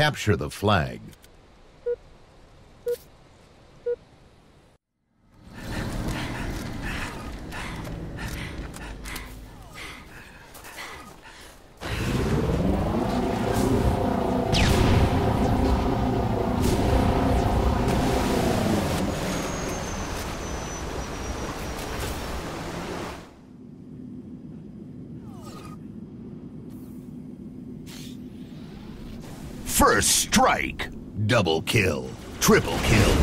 Capture the flag. First strike. Double kill. Triple kill.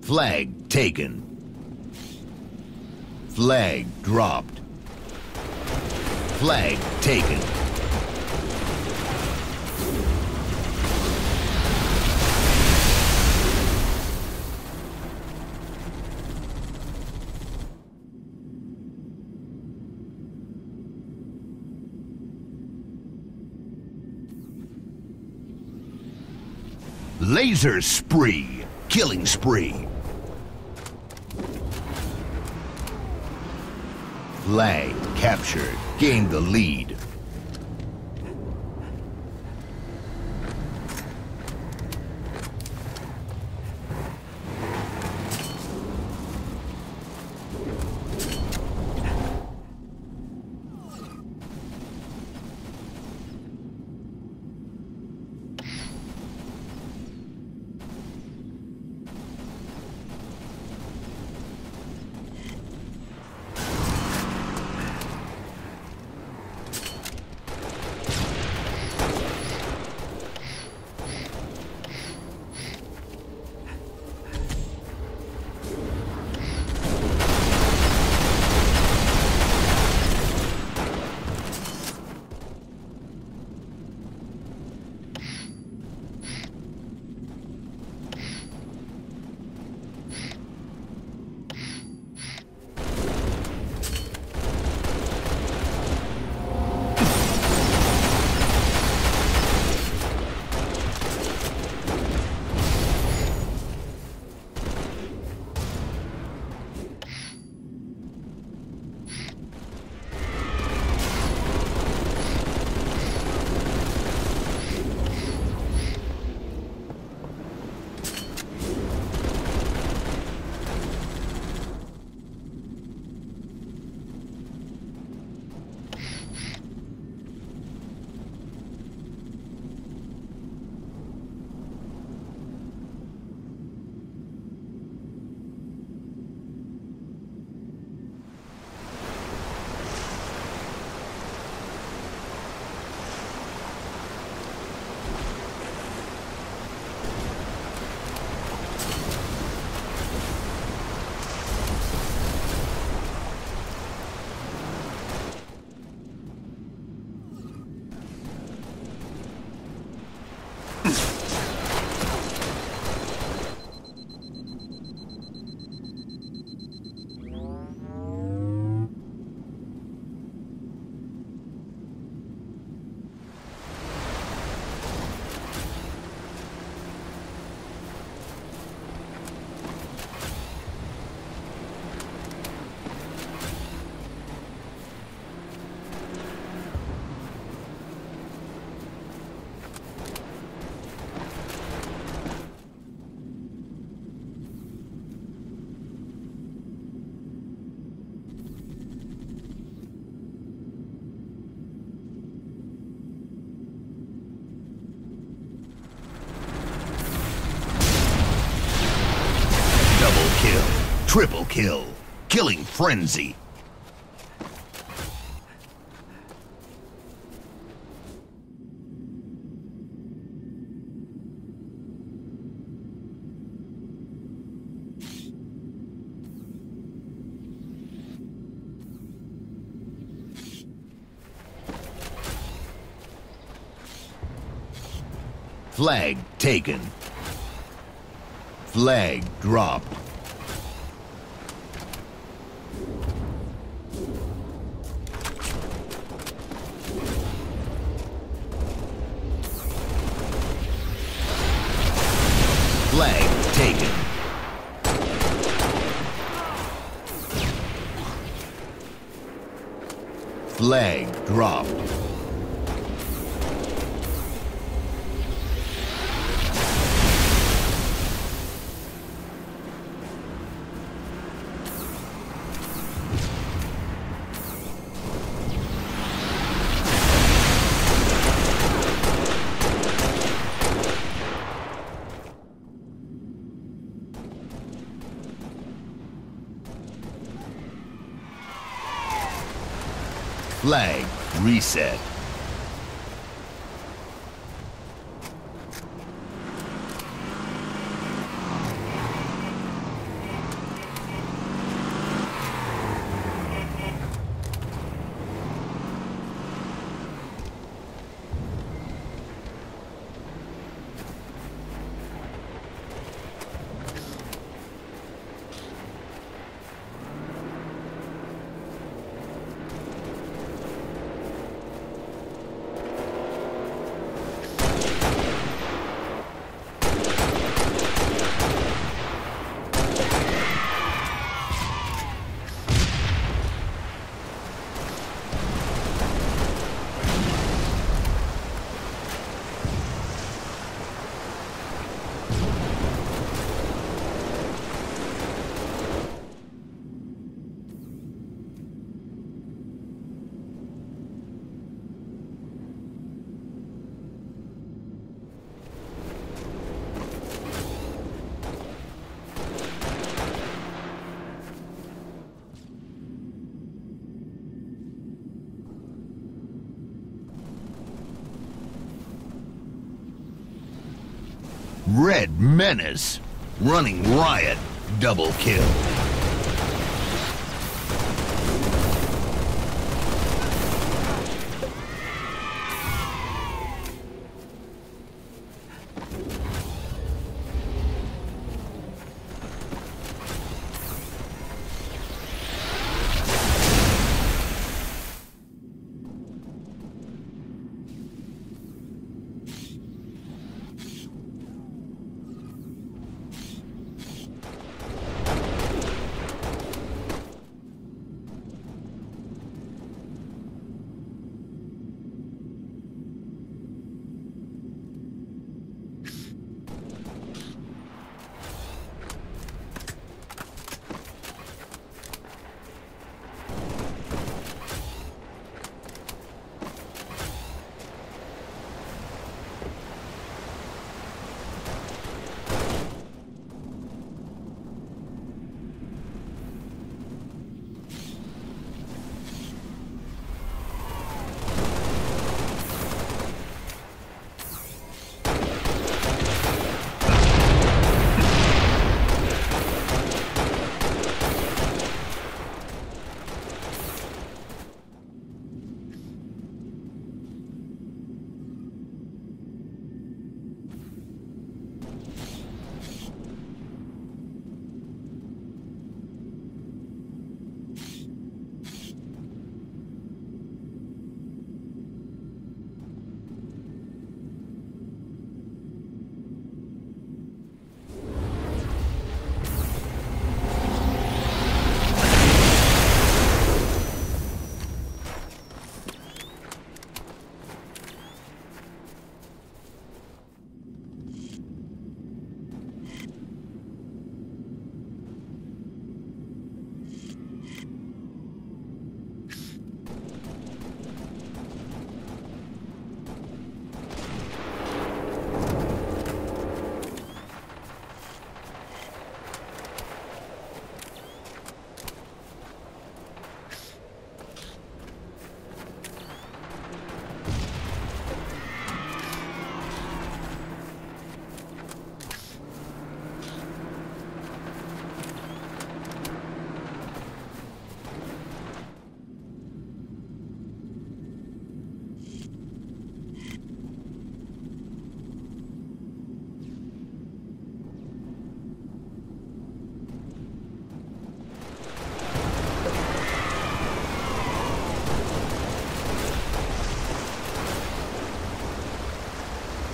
Flag taken. Flag dropped. Flag taken. Laser spree. Killing spree. Flag captured. Gained the lead. Triple kill. Killing frenzy. Flag taken. Flag dropped. Flag taken. Flag dropped. Flag reset. Red Menace. Running Riot. Double kill.